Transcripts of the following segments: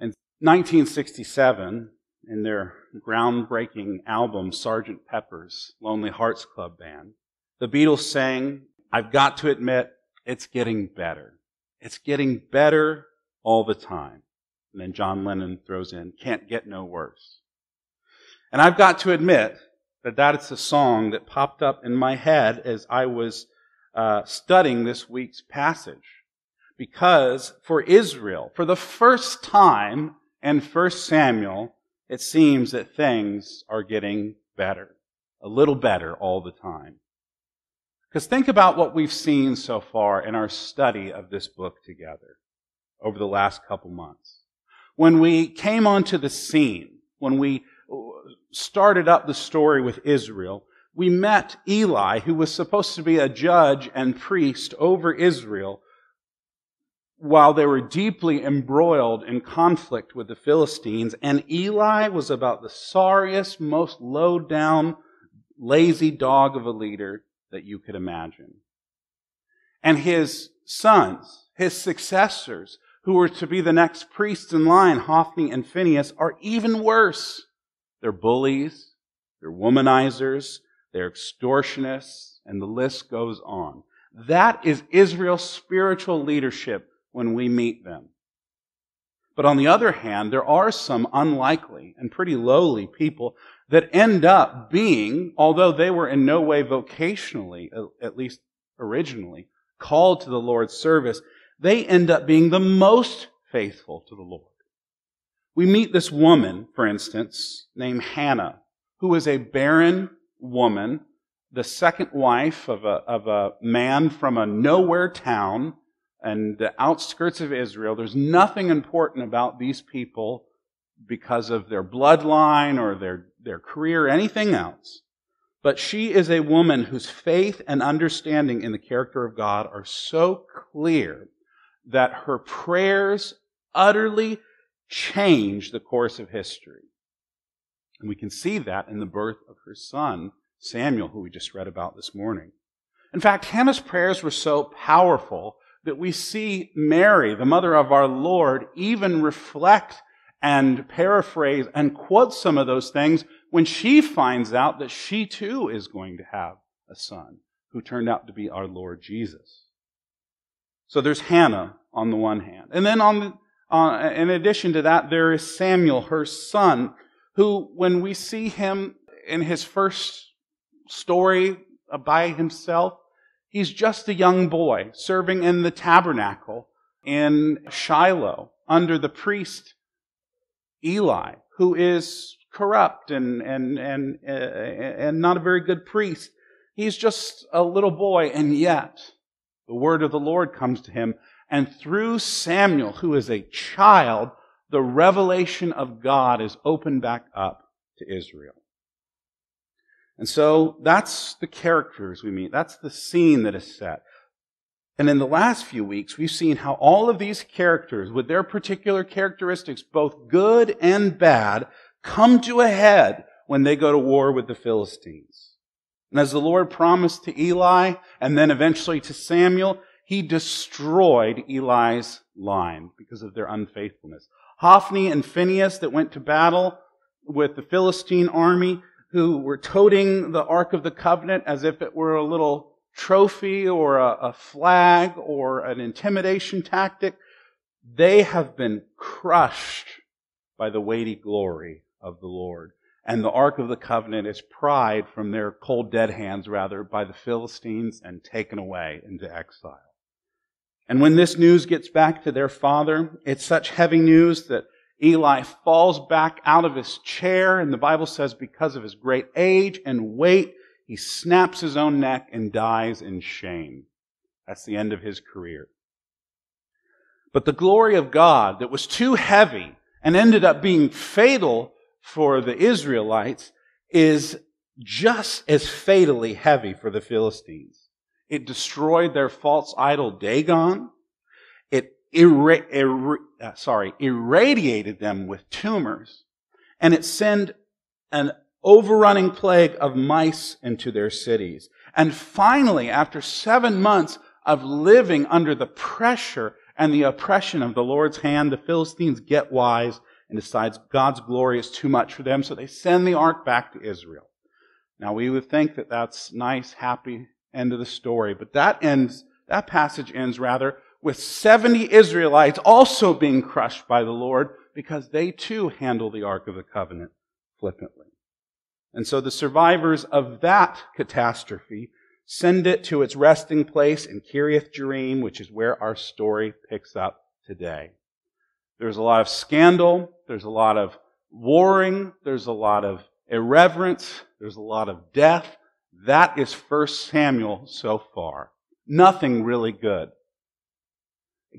In 1967, in their groundbreaking album, Sgt. Pepper's Lonely Hearts Club Band, the Beatles sang, I've got to admit, it's getting better. It's getting better all the time. And then John Lennon throws in, can't get no worse. And I've got to admit that that is a song that popped up in my head as I was uh, studying this week's passage. Because for Israel, for the first time in 1 Samuel, it seems that things are getting better. A little better all the time. Because think about what we've seen so far in our study of this book together over the last couple months. When we came onto the scene, when we started up the story with Israel, we met Eli, who was supposed to be a judge and priest over Israel, while they were deeply embroiled in conflict with the Philistines. And Eli was about the sorriest, most low down, lazy dog of a leader that you could imagine. And his sons, his successors, who were to be the next priests in line, Hophni and Phinehas, are even worse. They're bullies, they're womanizers, they're extortionists, and the list goes on. That is Israel's spiritual leadership when we meet them. But on the other hand, there are some unlikely and pretty lowly people that end up being, although they were in no way vocationally, at least originally, called to the Lord's service, they end up being the most faithful to the Lord. We meet this woman, for instance, named Hannah, who is a barren woman, the second wife of a, of a man from a nowhere town and the outskirts of Israel. There's nothing important about these people because of their bloodline or their, their career, anything else. But she is a woman whose faith and understanding in the character of God are so clear that her prayers utterly change the course of history. And we can see that in the birth of her son, Samuel, who we just read about this morning. In fact, Hannah's prayers were so powerful that we see Mary, the mother of our Lord, even reflect and paraphrase and quote some of those things when she finds out that she too is going to have a son who turned out to be our Lord Jesus. So there's Hannah on the one hand. And then on the, uh, in addition to that, there is Samuel, her son, who, when we see him in his first story by himself, he's just a young boy serving in the tabernacle in Shiloh under the priest Eli, who is corrupt and, and, and, uh, and not a very good priest. He's just a little boy, and yet the word of the Lord comes to him and through Samuel, who is a child, the revelation of God is opened back up to Israel. And so that's the characters we meet. That's the scene that is set. And in the last few weeks, we've seen how all of these characters, with their particular characteristics, both good and bad, come to a head when they go to war with the Philistines. And as the Lord promised to Eli and then eventually to Samuel, he destroyed Eli's line because of their unfaithfulness. Hophni and Phinehas that went to battle with the Philistine army who were toting the Ark of the Covenant as if it were a little trophy or a, a flag or an intimidation tactic, they have been crushed by the weighty glory of the Lord. And the Ark of the Covenant is pried from their cold dead hands, rather, by the Philistines and taken away into exile. And when this news gets back to their father, it's such heavy news that Eli falls back out of his chair, and the Bible says because of his great age and weight, he snaps his own neck and dies in shame. That's the end of his career. But the glory of God that was too heavy and ended up being fatal for the Israelites is just as fatally heavy for the Philistines. It destroyed their false idol Dagon. Irra- uh, sorry, irradiated them with tumors. And it sent an overrunning plague of mice into their cities. And finally, after seven months of living under the pressure and the oppression of the Lord's hand, the Philistines get wise and decides God's glory is too much for them, so they send the ark back to Israel. Now we would think that that's nice, happy end of the story, but that ends, that passage ends rather with 70 Israelites also being crushed by the Lord because they too handle the Ark of the Covenant flippantly. And so the survivors of that catastrophe send it to its resting place in Kiriath Jearim, which is where our story picks up today. There's a lot of scandal, there's a lot of warring, there's a lot of irreverence, there's a lot of death. That is 1 Samuel so far. Nothing really good.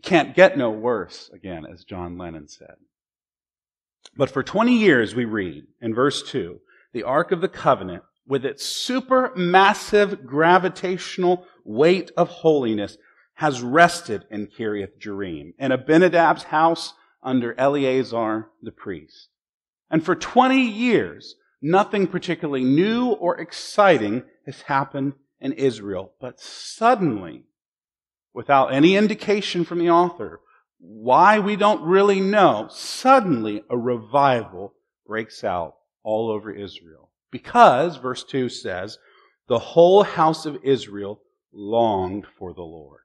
Can't get no worse, again, as John Lennon said. But for 20 years, we read in verse 2 the Ark of the Covenant, with its supermassive gravitational weight of holiness, has rested in Kiriath Jearim, in Abinadab's house under Eleazar the priest. And for 20 years, nothing particularly new or exciting has happened in Israel. But suddenly, without any indication from the author, why we don't really know, suddenly a revival breaks out all over Israel. Because, verse 2 says, the whole house of Israel longed for the Lord.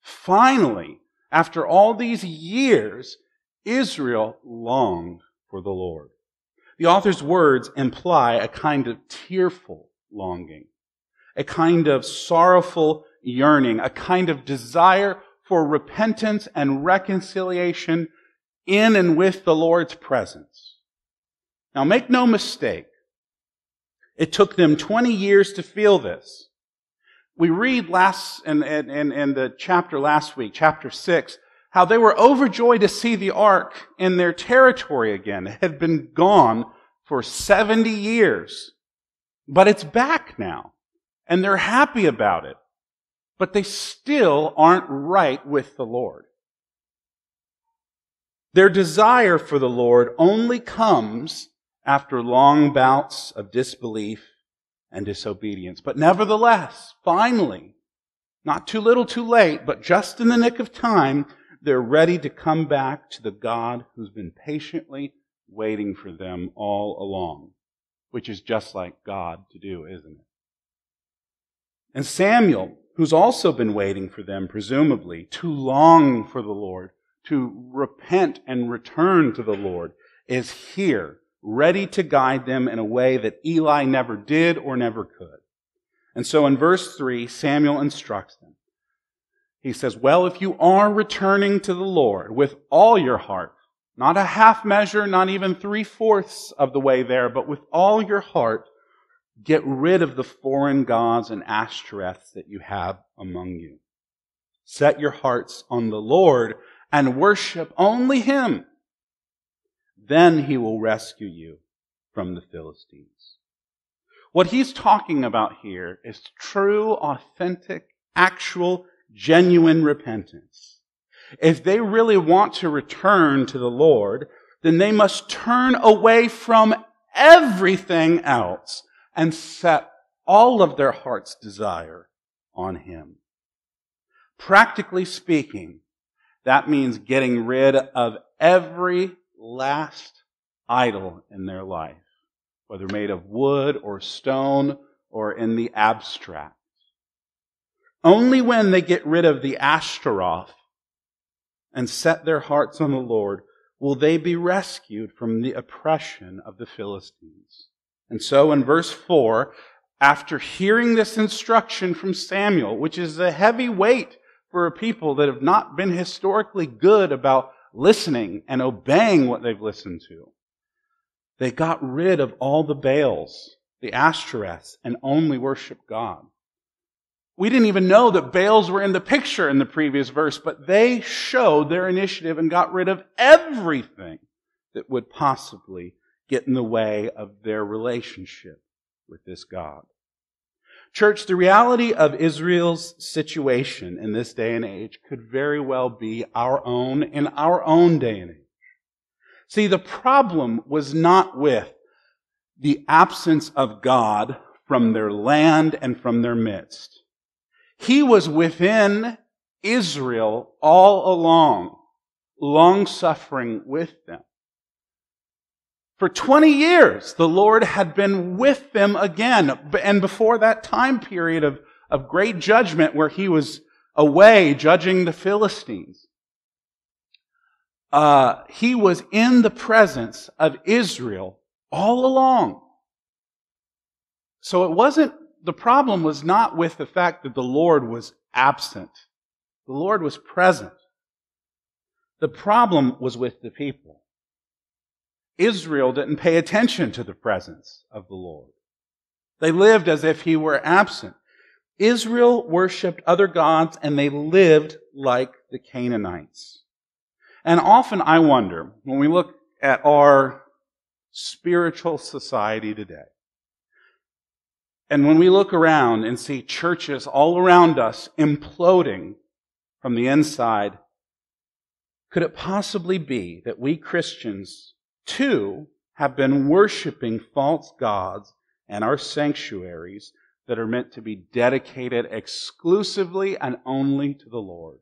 Finally, after all these years, Israel longed for the Lord. The author's words imply a kind of tearful longing, a kind of sorrowful yearning, a kind of desire for repentance and reconciliation in and with the Lord's presence. Now make no mistake. It took them 20 years to feel this. We read last, in, in, in the chapter last week, chapter 6, how they were overjoyed to see the ark in their territory again. It had been gone for 70 years. But it's back now. And they're happy about it. But they still aren't right with the Lord. Their desire for the Lord only comes after long bouts of disbelief and disobedience. But nevertheless, finally, not too little too late, but just in the nick of time, they're ready to come back to the God who's been patiently waiting for them all along, which is just like God to do, isn't it? And Samuel, who's also been waiting for them, presumably, to long for the Lord, to repent and return to the Lord, is here, ready to guide them in a way that Eli never did or never could. And so in verse 3, Samuel instructs them. He says, Well, if you are returning to the Lord with all your heart, not a half measure, not even three fourths of the way there, but with all your heart, get rid of the foreign gods and Ashtoreths that you have among you. Set your hearts on the Lord and worship only Him. Then He will rescue you from the Philistines. What he's talking about here is true, authentic, actual, genuine repentance. If they really want to return to the Lord, then they must turn away from everything else and set all of their heart's desire on Him. Practically speaking, that means getting rid of every last idol in their life, whether made of wood or stone or in the abstract. Only when they get rid of the Ashtaroth and set their hearts on the Lord, will they be rescued from the oppression of the Philistines. And so in verse 4, after hearing this instruction from Samuel, which is a heavy weight for a people that have not been historically good about listening and obeying what they've listened to, they got rid of all the Baals, the Ashtoreths, and only worship God. We didn't even know that Baals were in the picture in the previous verse, but they showed their initiative and got rid of everything that would possibly get in the way of their relationship with this God. Church, the reality of Israel's situation in this day and age could very well be our own in our own day and age. See, the problem was not with the absence of God from their land and from their midst. He was within Israel all along, long suffering with them. For 20 years, the Lord had been with them again. And before that time period of, of great judgment where he was away judging the Philistines, uh, he was in the presence of Israel all along. So it wasn't, the problem was not with the fact that the Lord was absent. The Lord was present. The problem was with the people. Israel didn't pay attention to the presence of the Lord. They lived as if he were absent. Israel worshiped other gods and they lived like the Canaanites. And often I wonder, when we look at our spiritual society today, and when we look around and see churches all around us imploding from the inside, could it possibly be that we Christians too have been worshiping false gods and our sanctuaries that are meant to be dedicated exclusively and only to the Lord?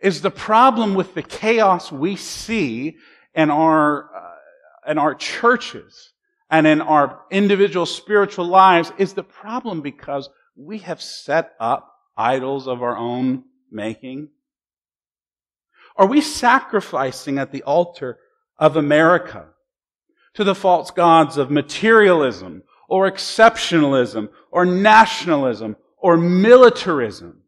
Is the problem with the chaos we see in our, uh, in our churches and in our individual spiritual lives is the problem because we have set up idols of our own making? Are we sacrificing at the altar of America to the false gods of materialism or exceptionalism or nationalism or militarism?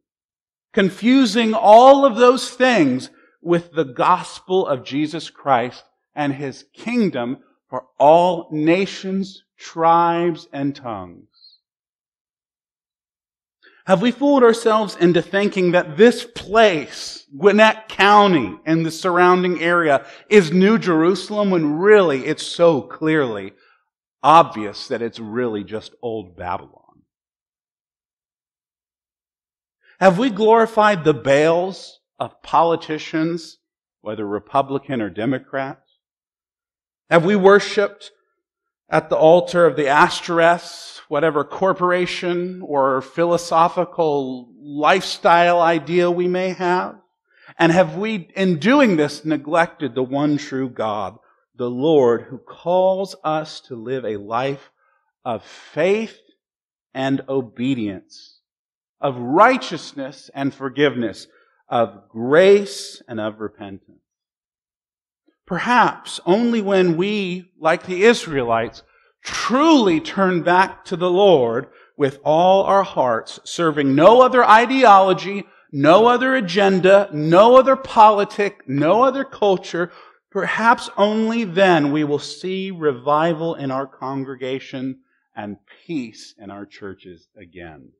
Confusing all of those things with the gospel of Jesus Christ and his kingdom for all nations, tribes, and tongues. Have we fooled ourselves into thinking that this place, Gwinnett County and the surrounding area, is New Jerusalem when really it's so clearly obvious that it's really just old Babylon? Have we glorified the Baals of politicians, whether Republican or Democrat? Have we worshiped at the altar of the Ashtoreths, whatever corporation or philosophical lifestyle idea we may have? And have we, in doing this, neglected the one true God, the Lord, who calls us to live a life of faith and obedience, of righteousness and forgiveness, of grace and of repentance? Perhaps only when we, like the Israelites, truly turn back to the Lord with all our hearts, serving no other ideology, no other agenda, no other politic, no other culture, perhaps only then we will see revival in our congregation and peace in our churches again.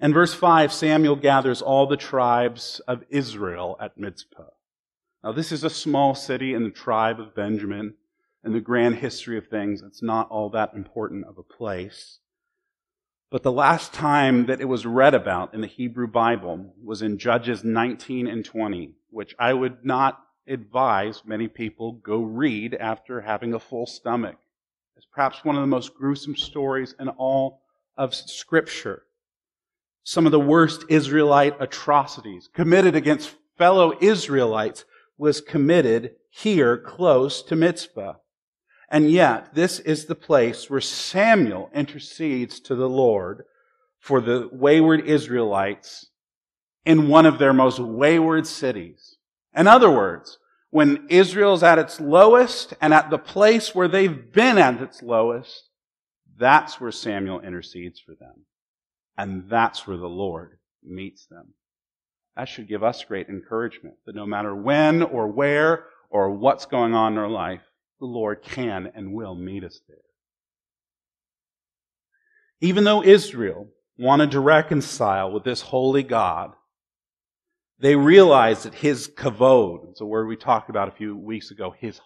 In verse 5, Samuel gathers all the tribes of Israel at Mizpah. Now, this is a small city in the tribe of Benjamin. In the grand history of things, it's not all that important of a place. But the last time that it was read about in the Hebrew Bible was in Judges 19 and 20, which I would not advise many people go read after having a full stomach. It's perhaps one of the most gruesome stories in all of Scripture. Some of the worst Israelite atrocities committed against fellow Israelites was committed here close to Mizpah. And yet, this is the place where Samuel intercedes to the Lord for the wayward Israelites in one of their most wayward cities. In other words, when Israel's at its lowest and at the place where they've been at its lowest, that's where Samuel intercedes for them. And that's where the Lord meets them. That should give us great encouragement that no matter when or where or what's going on in our life, the Lord can and will meet us there. Even though Israel wanted to reconcile with this holy God, they realized that his kavod, it's a word we talked about a few weeks ago, his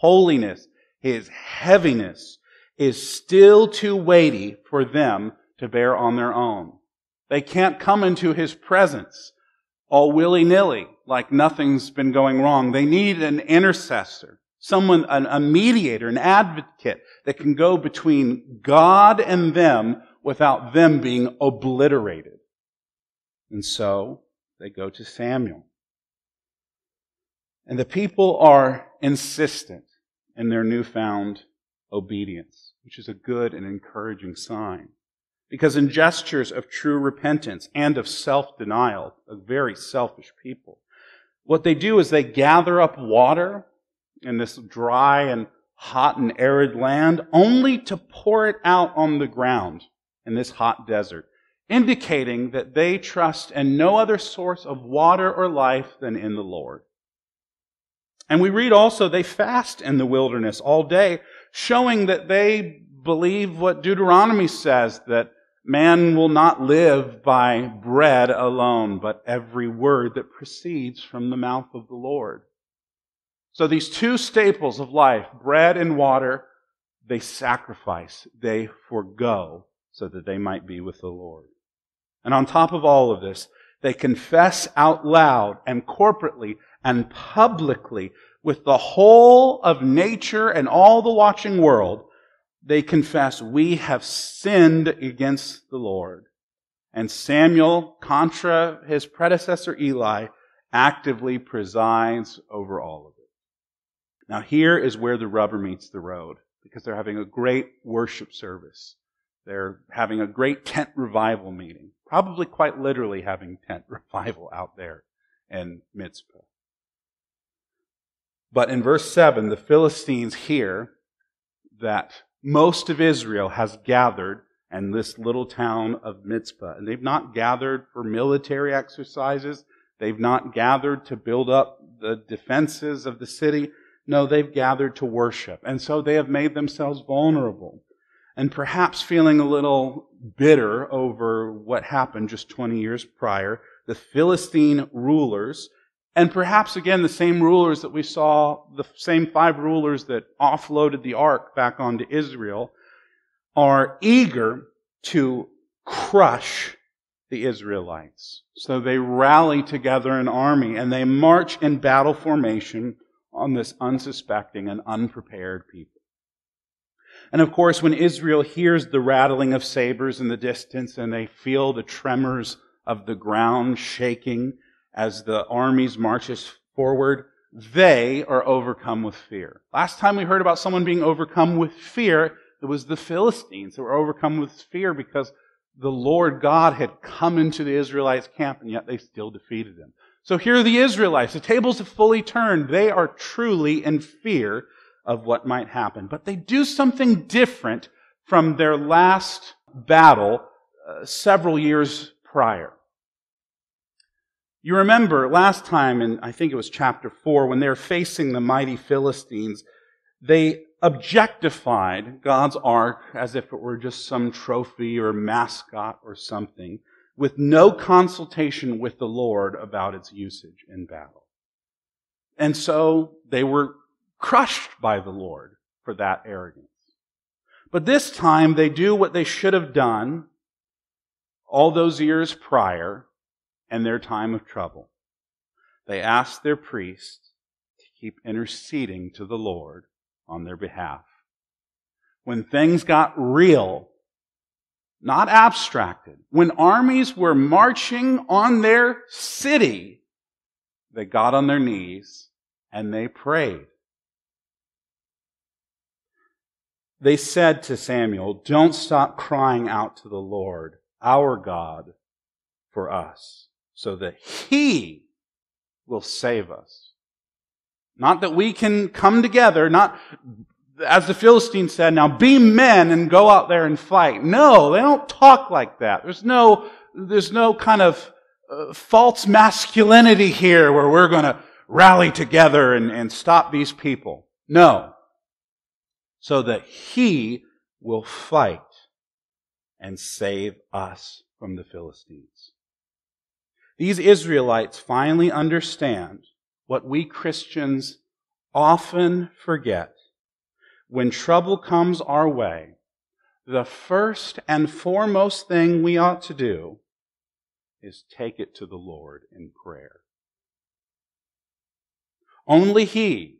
holiness, his heaviness is still too weighty for them to bear on their own. They can't come into his presence all willy nilly, like nothing's been going wrong. They need an intercessor, someone, a mediator, an advocate that can go between God and them without them being obliterated. And so they go to Samuel. And the people are insistent in their newfound obedience, which is a good and encouraging sign. Because in gestures of true repentance and of self-denial, a very selfish people, what they do is they gather up water in this dry and hot and arid land only to pour it out on the ground in this hot desert, indicating that they trust in no other source of water or life than in the Lord. And we read also they fast in the wilderness all day, showing that they believe what Deuteronomy says, that man will not live by bread alone, but every word that proceeds from the mouth of the Lord. So these two staples of life, bread and water, they sacrifice, they forego so that they might be with the Lord. And on top of all of this, they confess out loud and corporately and publicly with the whole of nature and all the watching world, they confess, we have sinned against the Lord. And Samuel, contra his predecessor Eli, actively presides over all of it. Now here is where the rubber meets the road, because they're having a great worship service. They're having a great tent revival meeting. Probably quite literally having tent revival out there in Mizpah. But in verse 7, the Philistines hear that most of Israel has gathered in this little town of Mizpah. And they've not gathered for military exercises. They've not gathered to build up the defenses of the city. No, they've gathered to worship. And so they have made themselves vulnerable. And perhaps feeling a little bitter over what happened just 20 years prior, the Philistine rulers, and perhaps again the same rulers that we saw, the same five rulers that offloaded the ark back onto Israel, are eager to crush the Israelites. So they rally together an army and they march in battle formation on this unsuspecting and unprepared people. And of course, when Israel hears the rattling of sabers in the distance and they feel the tremors of the ground shaking as the armies marches forward, they are overcome with fear. Last time we heard about someone being overcome with fear, it was the Philistines who were overcome with fear because the Lord God had come into the Israelites' camp and yet they still defeated him. So here are the Israelites. The tables have fully turned. They are truly in fear of what might happen. But they do something different from their last battle uh, several years prior. You remember last time in, I think it was chapter 4, when they were facing the mighty Philistines, they objectified God's ark as if it were just some trophy or mascot or something with no consultation with the Lord about its usage in battle. And so they were crushed by the Lord for that arrogance. But this time they do what they should have done all those years prior in their time of trouble. They ask their priest to keep interceding to the Lord on their behalf. When things got real, not abstracted. When armies were marching on their city, they got on their knees and they prayed. They said to Samuel, Don't stop crying out to the Lord, our God, for us, so that He will save us. Not that we can come together, not as the Philistines said, now be men and go out there and fight. No, they don't talk like that. There's no, there's no kind of uh, false masculinity here where we're going to rally together and, and stop these people. No. So that he will fight and save us from the Philistines. These Israelites finally understand what we Christians often forget when trouble comes our way, the first and foremost thing we ought to do is take it to the Lord in prayer. Only He,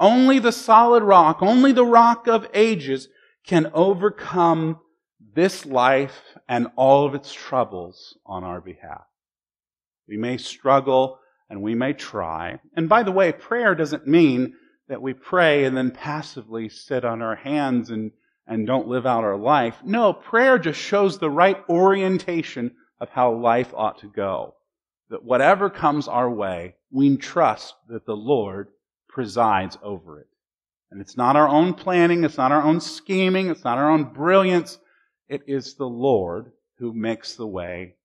only the solid rock, only the rock of ages can overcome this life and all of its troubles on our behalf. We may struggle and we may try. And by the way, prayer doesn't mean that we pray and then passively sit on our hands and, and don't live out our life. No, prayer just shows the right orientation of how life ought to go. That whatever comes our way, we trust that the Lord presides over it. And it's not our own planning, it's not our own scheming, it's not our own brilliance. It is the Lord who makes the way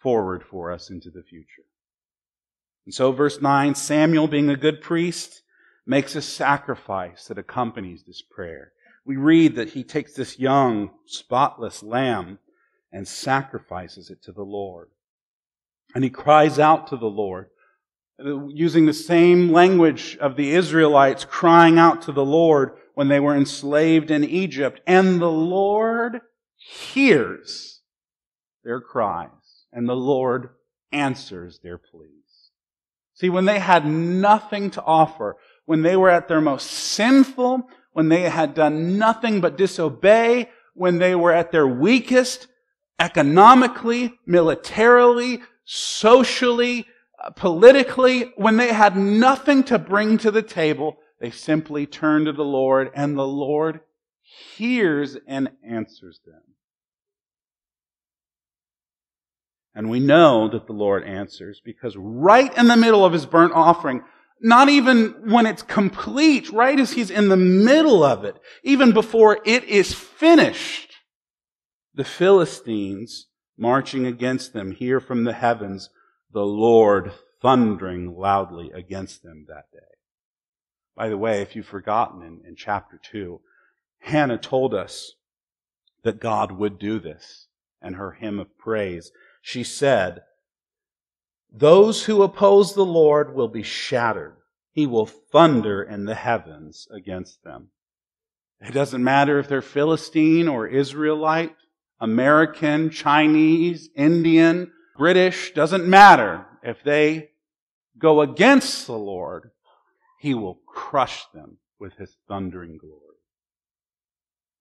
forward for us into the future. And so, verse 9 Samuel, being a good priest, makes a sacrifice that accompanies this prayer. We read that he takes this young, spotless lamb and sacrifices it to the Lord. And he cries out to the Lord, using the same language of the Israelites crying out to the Lord when they were enslaved in Egypt. And the Lord hears their cries, and the Lord answers their pleas. See, when they had nothing to offer, when they were at their most sinful, when they had done nothing but disobey, when they were at their weakest, economically, militarily, socially, uh, politically, when they had nothing to bring to the table, they simply turned to the Lord and the Lord hears and answers them. And we know that the Lord answers because right in the middle of his burnt offering, not even when it's complete, right as he's in the middle of it, even before it is finished, the Philistines marching against them hear from the heavens the Lord thundering loudly against them that day. By the way, if you've forgotten in, in chapter 2, Hannah told us that God would do this and her hymn of praise she said, Those who oppose the Lord will be shattered. He will thunder in the heavens against them. It doesn't matter if they're Philistine or Israelite, American, Chinese, Indian, British, doesn't matter. If they go against the Lord, He will crush them with His thundering glory.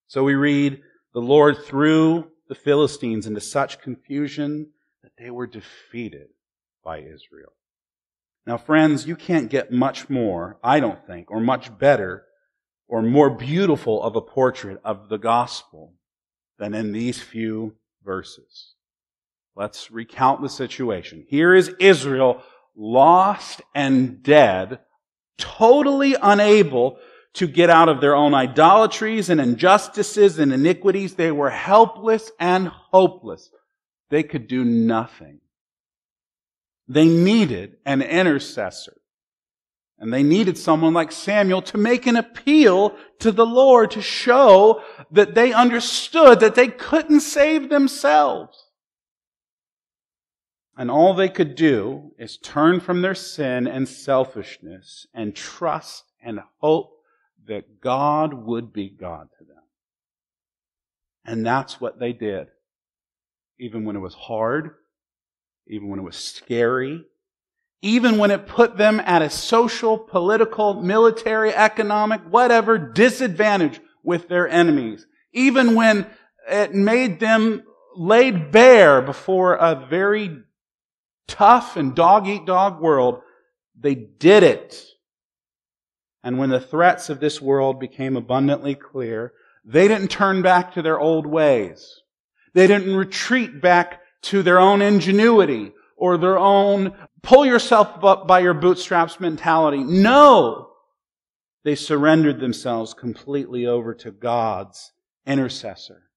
So we read, the Lord threw the Philistines into such confusion that they were defeated by Israel. Now, friends, you can't get much more, I don't think, or much better or more beautiful of a portrait of the gospel than in these few verses. Let's recount the situation. Here is Israel lost and dead, totally unable to get out of their own idolatries and injustices and iniquities. They were helpless and hopeless. They could do nothing. They needed an intercessor. And they needed someone like Samuel to make an appeal to the Lord to show that they understood that they couldn't save themselves. And all they could do is turn from their sin and selfishness and trust and hope that God would be God to them. And that's what they did. Even when it was hard, even when it was scary, even when it put them at a social, political, military, economic, whatever disadvantage with their enemies, even when it made them laid bare before a very tough and dog eat dog world, they did it and when the threats of this world became abundantly clear, they didn't turn back to their old ways. They didn't retreat back to their own ingenuity or their own pull yourself up by your bootstraps mentality. No! They surrendered themselves completely over to God's intercessor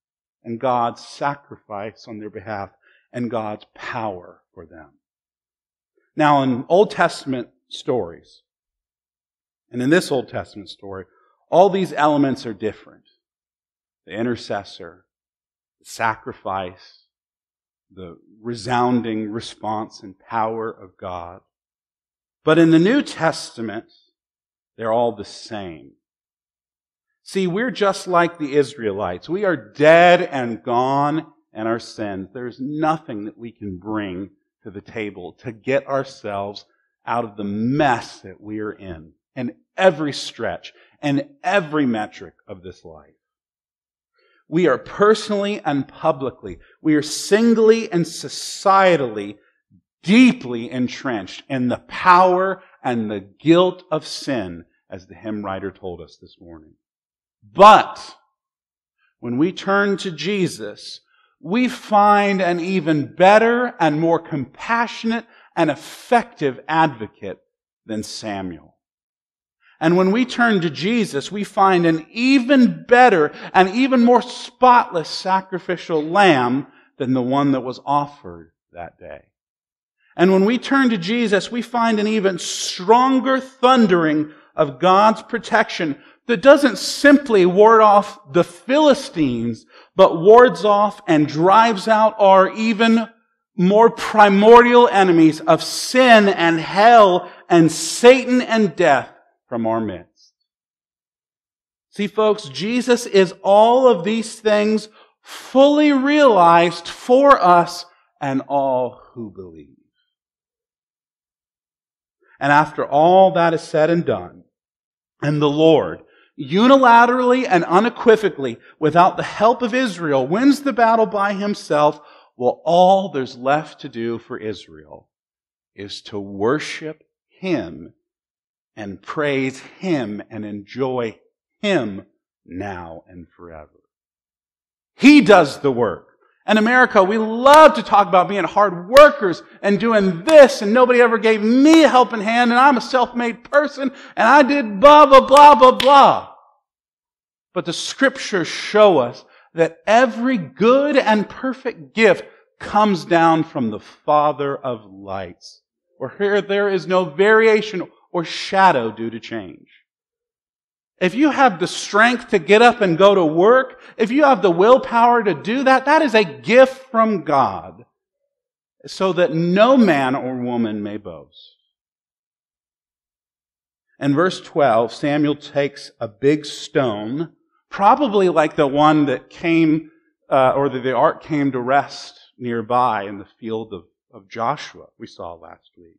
and God's sacrifice on their behalf and God's power for them. Now, in Old Testament stories, and in this Old Testament story, all these elements are different. The intercessor, the sacrifice, the resounding response and power of God. But in the New Testament, they're all the same. See, we're just like the Israelites. We are dead and gone in our sins. There's nothing that we can bring to the table to get ourselves out of the mess that we are in and every stretch and every metric of this life. We are personally and publicly, we are singly and societally deeply entrenched in the power and the guilt of sin, as the hymn writer told us this morning. But when we turn to Jesus, we find an even better and more compassionate and effective advocate than Samuel. And when we turn to Jesus, we find an even better and even more spotless sacrificial lamb than the one that was offered that day. And when we turn to Jesus, we find an even stronger thundering of God's protection that doesn't simply ward off the Philistines, but wards off and drives out our even more primordial enemies of sin and hell and Satan and death from our midst. See, folks, Jesus is all of these things fully realized for us and all who believe. And after all that is said and done, and the Lord, unilaterally and unequivocally, without the help of Israel, wins the battle by himself, well, all there's left to do for Israel is to worship him and praise him and enjoy him now and forever. He does the work. In America, we love to talk about being hard workers and doing this, and nobody ever gave me a helping hand, and I'm a self-made person, and I did blah, blah, blah, blah, blah. But the scriptures show us that every good and perfect gift comes down from the Father of lights, where here there is no variation or shadow due to change. If you have the strength to get up and go to work, if you have the willpower to do that, that is a gift from God so that no man or woman may boast. In verse 12, Samuel takes a big stone, probably like the one that came, uh, or that the ark came to rest nearby in the field of, of Joshua we saw last week.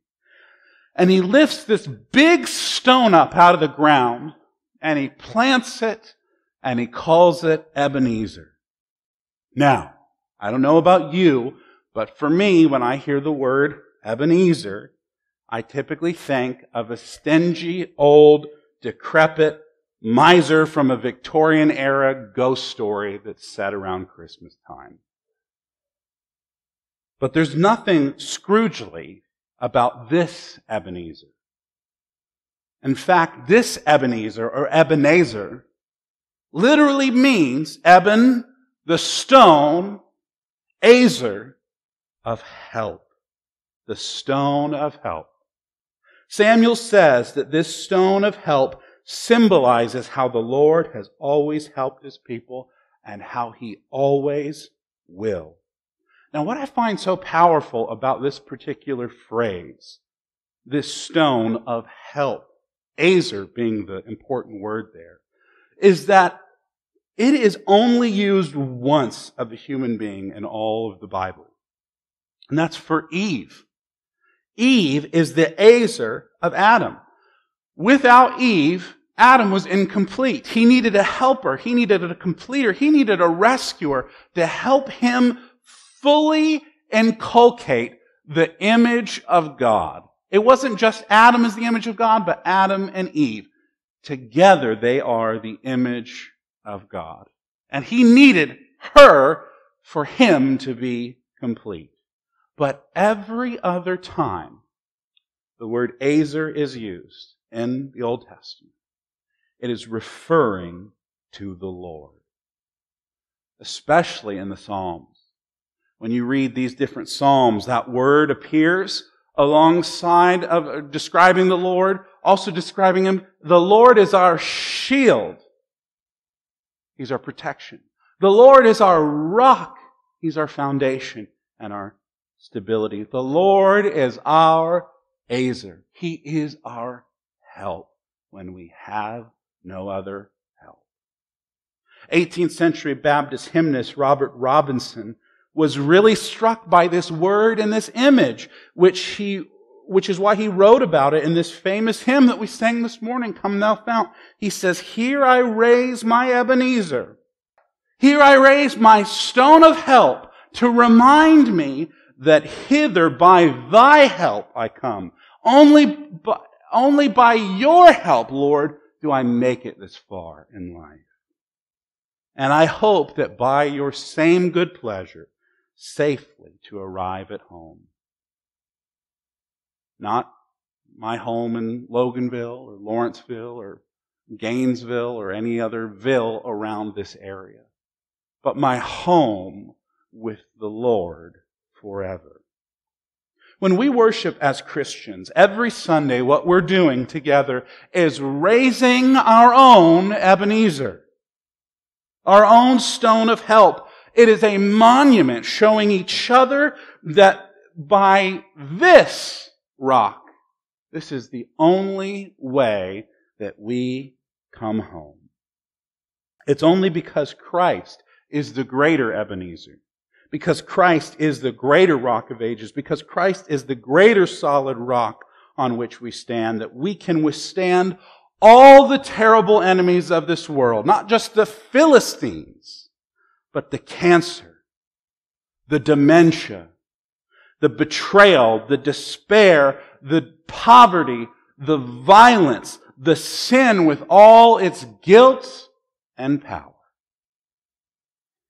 And he lifts this big stone up out of the ground and he plants it and he calls it Ebenezer. Now, I don't know about you, but for me, when I hear the word Ebenezer, I typically think of a stingy, old, decrepit miser from a Victorian era ghost story that's set around Christmas time. But there's nothing Scroogely about this Ebenezer. In fact, this Ebenezer or Ebenezer literally means Eben, the stone, Azer of help. The stone of help. Samuel says that this stone of help symbolizes how the Lord has always helped his people and how he always will. Now, what I find so powerful about this particular phrase, this stone of help, Azer being the important word there, is that it is only used once of a human being in all of the Bible. And that's for Eve. Eve is the Azer of Adam. Without Eve, Adam was incomplete. He needed a helper. He needed a completer. He needed a rescuer to help him fully inculcate the image of God. It wasn't just Adam as the image of God, but Adam and Eve. Together they are the image of God. And he needed her for him to be complete. But every other time the word Azer is used in the Old Testament, it is referring to the Lord. Especially in the Psalms. When you read these different Psalms, that word appears alongside of uh, describing the Lord, also describing Him. The Lord is our shield. He's our protection. The Lord is our rock. He's our foundation and our stability. The Lord is our Azer. He is our help when we have no other help. 18th century Baptist hymnist Robert Robinson was really struck by this word and this image, which he, which is why he wrote about it in this famous hymn that we sang this morning, Come Thou Fount. He says, Here I raise my Ebenezer. Here I raise my stone of help to remind me that hither by thy help I come. Only by, only by your help, Lord, do I make it this far in life. And I hope that by your same good pleasure, safely to arrive at home. Not my home in Loganville or Lawrenceville or Gainesville or any other ville around this area, but my home with the Lord forever. When we worship as Christians, every Sunday, what we're doing together is raising our own Ebenezer, our own stone of help. It is a monument showing each other that by this rock, this is the only way that we come home. It's only because Christ is the greater Ebenezer because Christ is the greater rock of ages, because Christ is the greater solid rock on which we stand, that we can withstand all the terrible enemies of this world, not just the Philistines, but the cancer, the dementia, the betrayal, the despair, the poverty, the violence, the sin with all its guilt and power.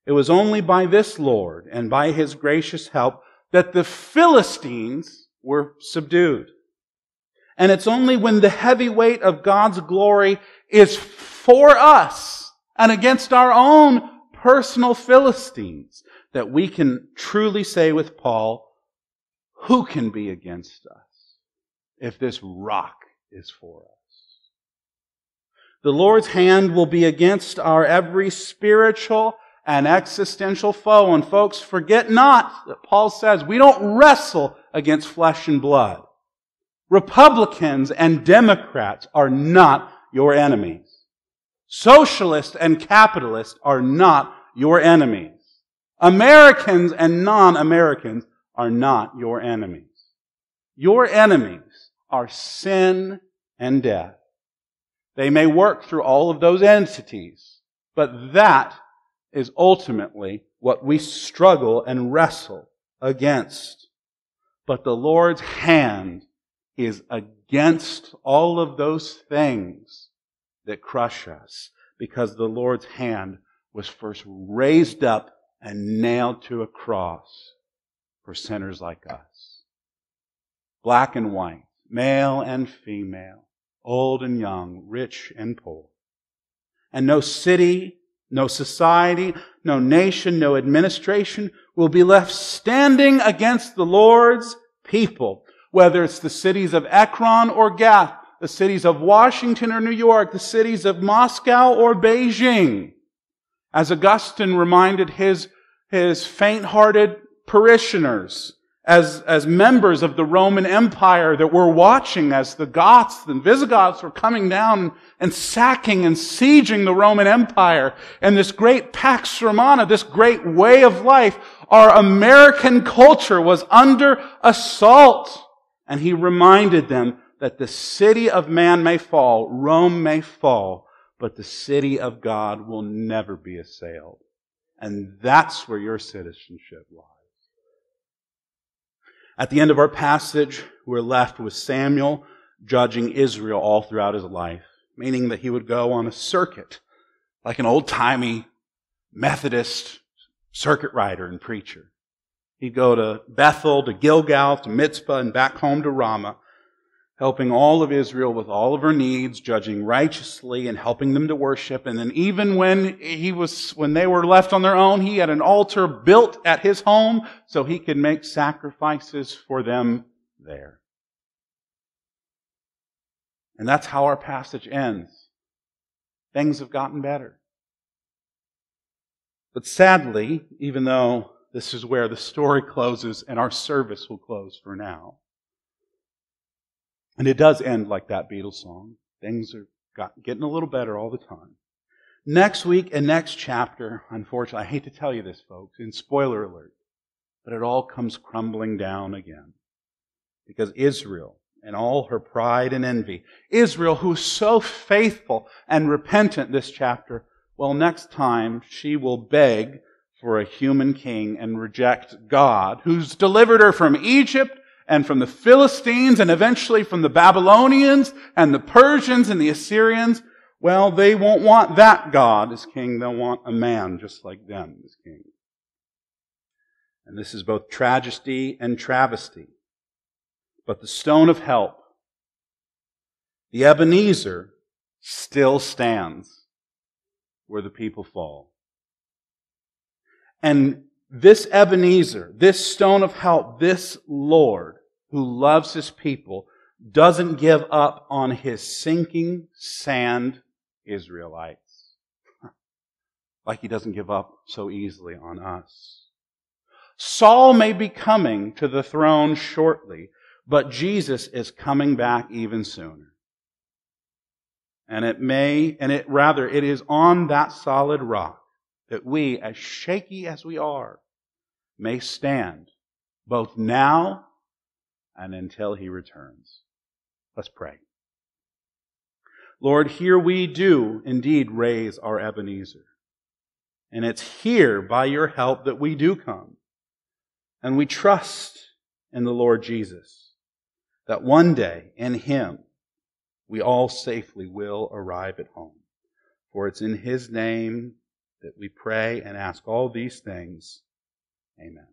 It was only by this Lord and by his gracious help that the Philistines were subdued. And it's only when the heavy weight of God's glory is for us and against our own personal Philistines that we can truly say with Paul, who can be against us if this rock is for us? The Lord's hand will be against our every spiritual an existential foe. And folks, forget not that Paul says we don't wrestle against flesh and blood. Republicans and Democrats are not your enemies. Socialists and capitalists are not your enemies. Americans and non-Americans are not your enemies. Your enemies are sin and death. They may work through all of those entities, but that is ultimately what we struggle and wrestle against. But the Lord's hand is against all of those things that crush us because the Lord's hand was first raised up and nailed to a cross for sinners like us. Black and white, male and female, old and young, rich and poor. And no city no society, no nation, no administration will be left standing against the Lord's people. Whether it's the cities of Ekron or Gath, the cities of Washington or New York, the cities of Moscow or Beijing. As Augustine reminded his, his faint-hearted parishioners, as, as members of the Roman Empire that were watching as the Goths and Visigoths were coming down and sacking and sieging the Roman Empire. And this great Pax Romana, this great way of life, our American culture was under assault. And he reminded them that the city of man may fall, Rome may fall, but the city of God will never be assailed. And that's where your citizenship lies. At the end of our passage, we're left with Samuel judging Israel all throughout his life, meaning that he would go on a circuit like an old timey Methodist circuit rider and preacher. He'd go to Bethel, to Gilgal, to Mizpah, and back home to Ramah, helping all of Israel with all of her needs, judging righteously and helping them to worship. And then even when he was, when they were left on their own, he had an altar built at his home so he could make sacrifices for them there. And that's how our passage ends. Things have gotten better. But sadly, even though this is where the story closes and our service will close for now, and it does end like that Beatles song. Things are getting a little better all the time. Next week and next chapter, unfortunately, I hate to tell you this, folks, in spoiler alert, but it all comes crumbling down again. Because Israel and all her pride and envy, Israel, who's so faithful and repentant this chapter, well, next time she will beg for a human king and reject God, who's delivered her from Egypt and from the Philistines and eventually from the Babylonians and the Persians and the Assyrians. Well, they won't want that God as king. They'll want a man just like them as king. And this is both tragedy and travesty. But the stone of help, the Ebenezer, still stands where the people fall. And this Ebenezer, this stone of help, this Lord who loves his people, doesn't give up on his sinking sand Israelites. like he doesn't give up so easily on us. Saul may be coming to the throne shortly, but Jesus is coming back even sooner. And it may, and it rather, it is on that solid rock that we, as shaky as we are, may stand both now and until he returns. Let's pray. Lord, here we do indeed raise our Ebenezer. And it's here by your help that we do come. And we trust in the Lord Jesus that one day in him we all safely will arrive at home. For it's in his name that we pray and ask all these things. Amen.